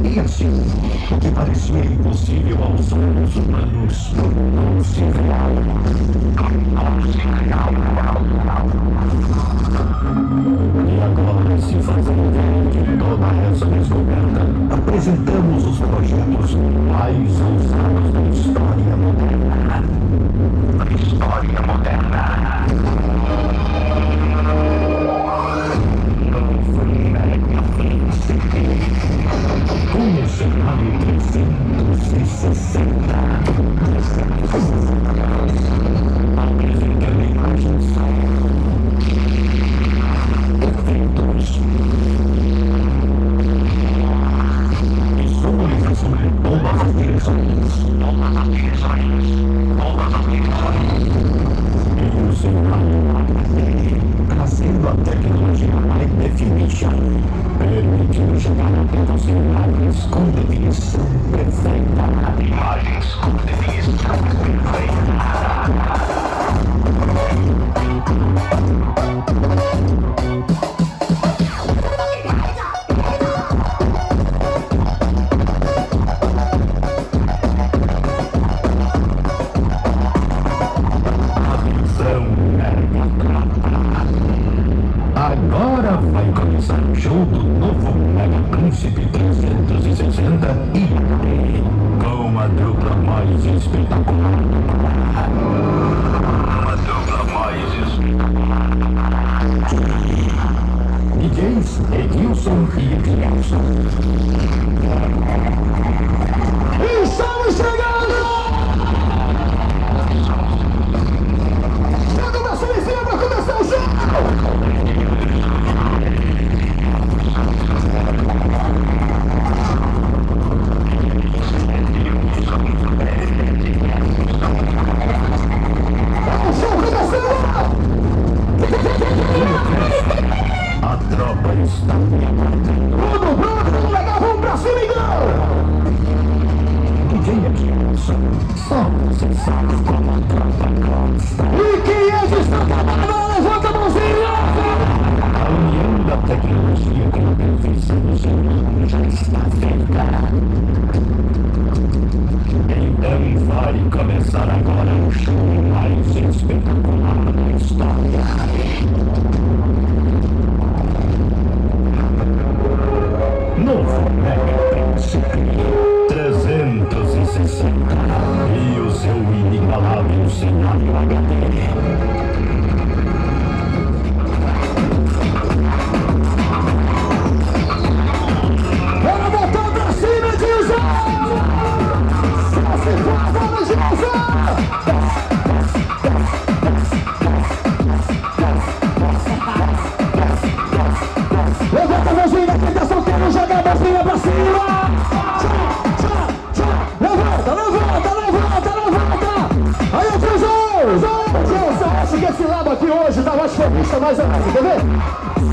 E assim, o que parecia impossível aos seres humanos tornou-se real. Tornou-se real. E agora, se fazendo de toda essa descoberta, apresentamos os projetos mais ousados da história moderna. Da história moderna. Trazendo a tecnologia High Definition, permitindo chegar até você imagens com definição perfeita. Imagens com definição perfeita. DJs Edilson e Edilson. Estamos E quem é que está? Levanta a mãozinha! A união da tecnologia com do ser humano já está feita. Então vai começar agora o show mais espetacular da história. Novo Mega Príncipe 360 we did not have you seen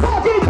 Fucking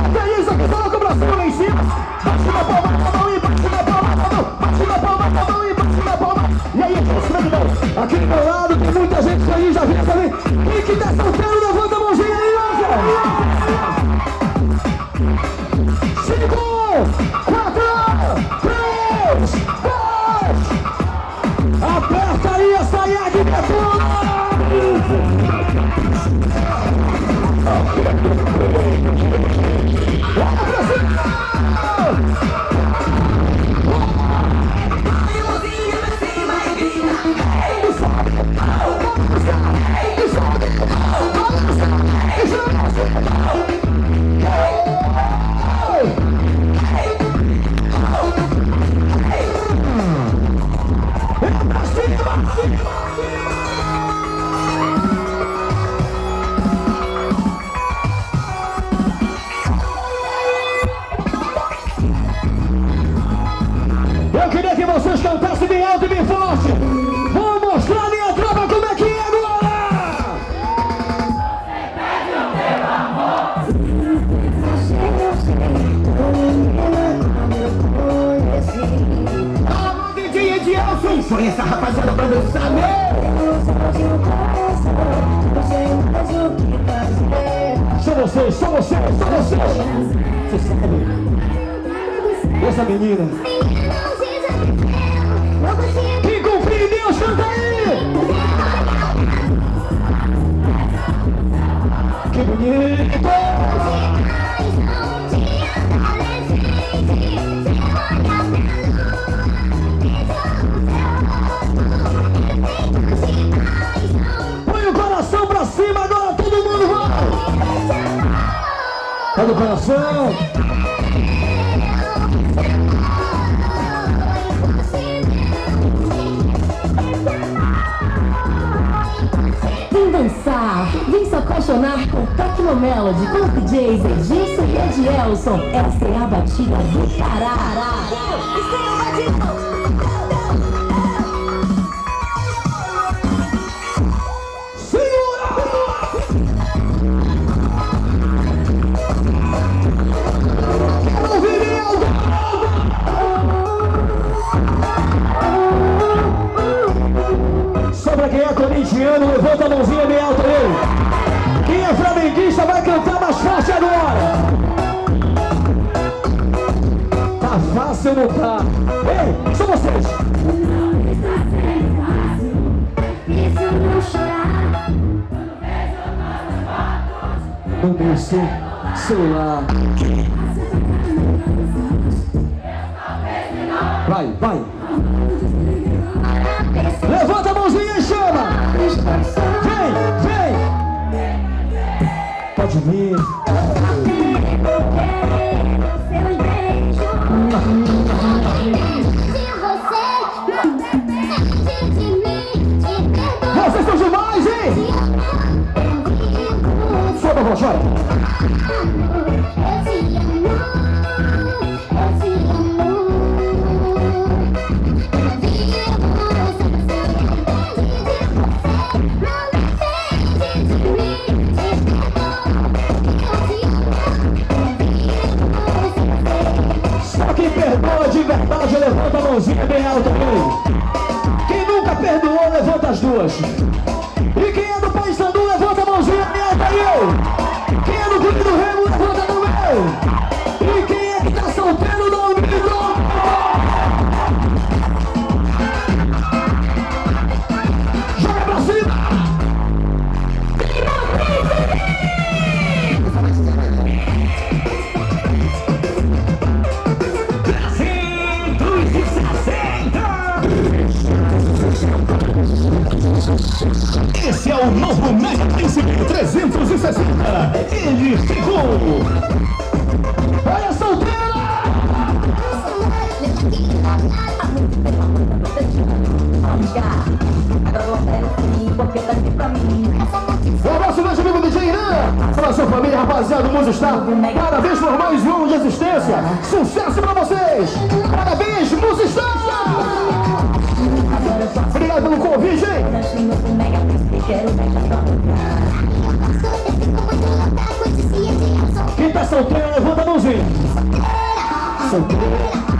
põe essa rapaziada pra dançar, meu! Só vocês, só vocês, só vocês! Você sabe? Né? Essa menina! Quem confia em Deus, canta aí! Que bonito! Olha o coração! Vem dançar, vem se apaixonar com Tecno Melody, com DJs Edilson e Edielson. Essa é a batida do Pará. Corintiano, levanta a mãozinha bem alta aí. Quem é flamenguista vai cantar mais forte agora. Tá fácil ou não tá? Ei, são vocês. Não chorar. No meu ce- celular. Vai, vai. Levanta de mim. Vocês são demais, hein? Levanta o novo Mega Príncipe 360. Ele chegou. Olha a solteira. Um abraço, meu amigo DJ Irã. Para sua família, rapaziada do Musistar. Parabéns por mais um de existência. Sucesso pra vocês. Parabéns, Musistar. Obrigado Quem tá solteiro, levanta a mãozinha. Solteiro.